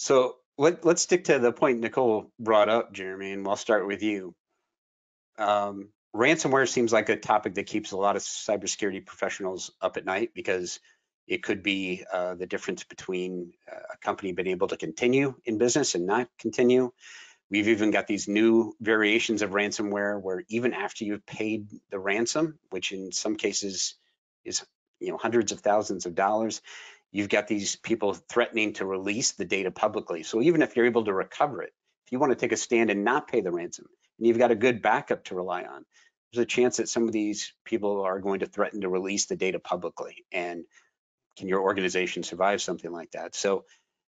So let, let's stick to the point Nicole brought up, Jeremy, and we'll start with you. Um, ransomware seems like a topic that keeps a lot of cybersecurity professionals up at night because it could be uh, the difference between uh, a company being able to continue in business and not continue. We've even got these new variations of ransomware where even after you've paid the ransom, which in some cases is you know hundreds of thousands of dollars, you've got these people threatening to release the data publicly. So even if you're able to recover it, if you want to take a stand and not pay the ransom, and you've got a good backup to rely on, there's a chance that some of these people are going to threaten to release the data publicly. And can your organization survive something like that? So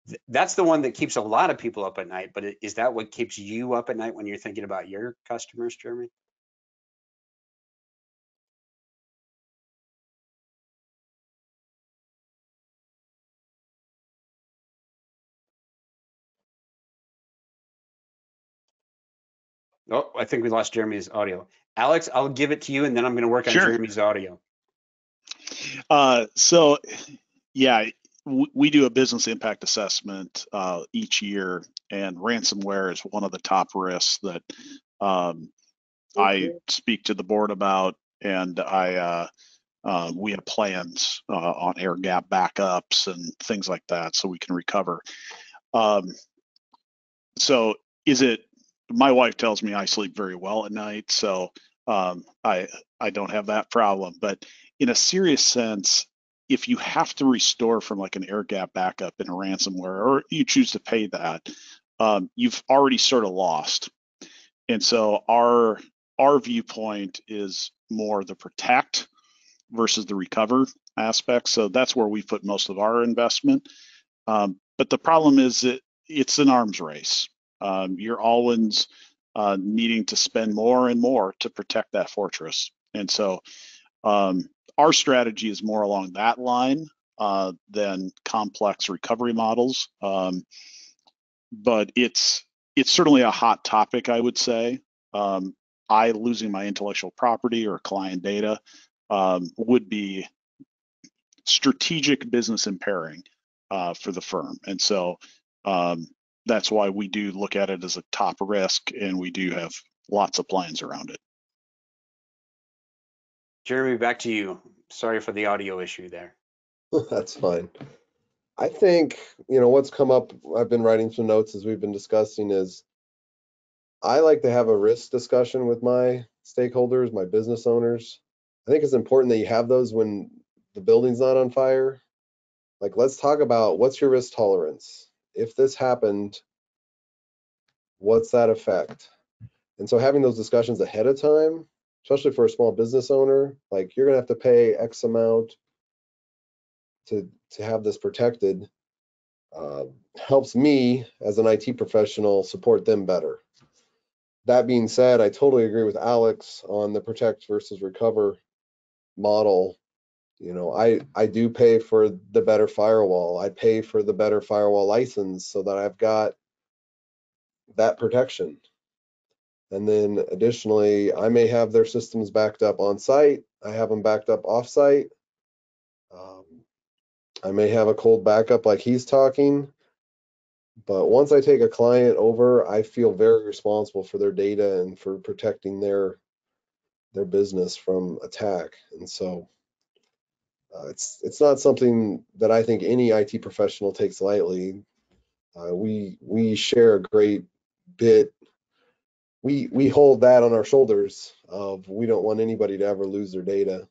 th that's the one that keeps a lot of people up at night. But is that what keeps you up at night when you're thinking about your customers, Jeremy? Oh, I think we lost Jeremy's audio. Alex, I'll give it to you, and then I'm going to work on Sure. Jeremy's audio. Uh, so, yeah, w- we do a business impact assessment uh, each year, and ransomware is one of the top risks that um, I speak to the board about, and I uh, uh, we have plans uh, on air gap backups and things like that, so we can recover. Um, so, is it? My wife tells me I sleep very well at night, so um, I I don't have that problem, but in a serious sense, if you have to restore from like an air gap backup in a ransomware, or you choose to pay that, um, you've already sort of lost. And so our our viewpoint is more the protect versus the recover aspect. So that's where we put most of our investment. Um, but the problem is that it's an arms race. Um, you're always uh, needing to spend more and more to protect that fortress. And so um, our strategy is more along that line uh, than complex recovery models. Um, but it's it's certainly a hot topic, I would say. Um, I losing my intellectual property or client data um, would be strategic business impairing uh, for the firm, and so um, that's why we do look at it as a top risk, and we do have lots of plans around it. Jeremy, back to you. Sorry for the audio issue there. That's fine. I think, you know, what's come up, I've been writing some notes as we've been discussing is I like to have a risk discussion with my stakeholders, my business owners. I think it's important that you have those when the building's not on fire. Like, let's talk about what's your risk tolerance? If this happened, what's that effect? And so having those discussions ahead of time, especially for a small business owner, like you're gonna have to pay X amount to to have this protected uh, helps me as an IT professional support them better. That being said, I totally agree with Alex on the protect versus recover model. You know, I I do pay for the better firewall. I pay for the better firewall license so that I've got that protection. And then additionally, I may have their systems backed up on site. I have them backed up off site. Um, I may have a cold backup like he's talking. But once I take a client over, I feel very responsible for their data and for protecting their their business from attack. And so uh, it's it's not something that I think any IT professional takes lightly. Uh, we we share a great bit. We we hold that on our shoulders of we don't want anybody to ever lose their data.